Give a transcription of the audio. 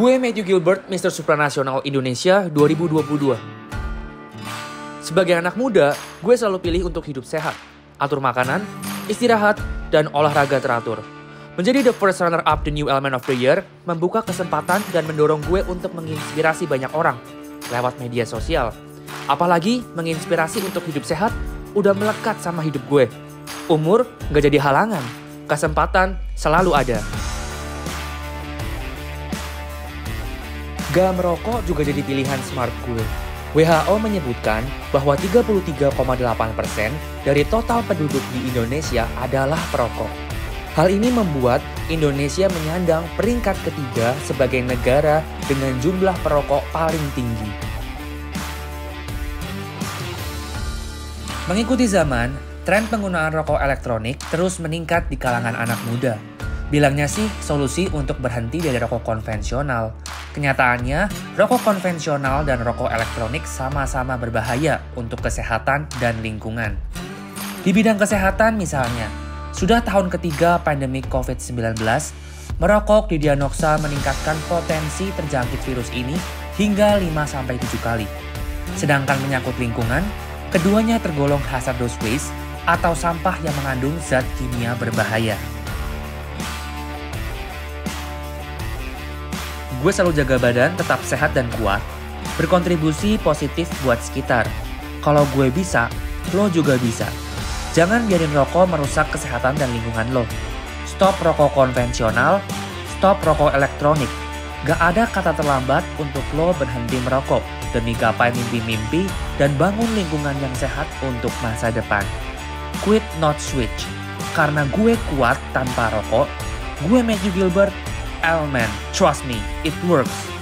Gue Matthew Gilbert, Mr. Supranasional Indonesia 2022. Sebagai anak muda, gue selalu pilih untuk hidup sehat, atur makanan, istirahat, dan olahraga teratur. Menjadi the first runner-up the new element of the year, membuka kesempatan dan mendorong gue untuk menginspirasi banyak orang lewat media sosial. Apalagi menginspirasi untuk hidup sehat udah melekat sama hidup gue. Umur gak jadi halangan, kesempatan selalu ada. Gak merokok juga jadi pilihan smart gue. WHO menyebutkan bahwa 33,8% dari total penduduk di Indonesia adalah perokok. Hal ini membuat Indonesia menyandang peringkat ketiga sebagai negara dengan jumlah perokok paling tinggi. Mengikuti zaman, tren penggunaan rokok elektronik terus meningkat di kalangan anak muda. Bilangnya sih solusi untuk berhenti dari rokok konvensional. Kenyataannya, rokok konvensional dan rokok elektronik sama-sama berbahaya untuk kesehatan dan lingkungan. Di bidang kesehatan misalnya, sudah tahun ketiga pandemi COVID-19, merokok didiagnosa meningkatkan potensi terjangkit virus ini hingga 5-7 kali. Sedangkan menyangkut lingkungan, keduanya tergolong hazardous waste atau sampah yang mengandung zat kimia berbahaya. Gue selalu jaga badan tetap sehat dan kuat, berkontribusi positif buat sekitar. Kalau gue bisa, lo juga bisa. Jangan biarin rokok merusak kesehatan dan lingkungan lo. Stop rokok konvensional, stop rokok elektronik. Gak ada kata terlambat untuk lo berhenti merokok demi gapai mimpi-mimpi dan bangun lingkungan yang sehat untuk masa depan. Quit not switch. Karena gue kuat tanpa rokok, gue Matthew Gilbert Elman, trust me, it works.